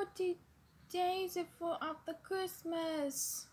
40 days before after Christmas.